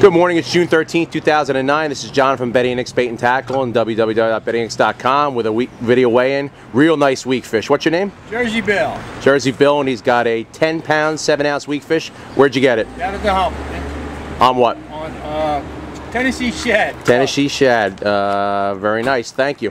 Good morning, it's June 13th, 2009. This is John from Betty Nix Bait and Tackle and www.bettyandnicks.com with a week video weigh-in. Real nice weak fish. What's your name? Jersey Bill. Jersey Bill, and he's got a 10 pound, 7 ounce weak fish. Where'd you get it? Down at the hump. On what? On uh, Tennessee shad. Tennessee Shad. Uh, very nice, thank you.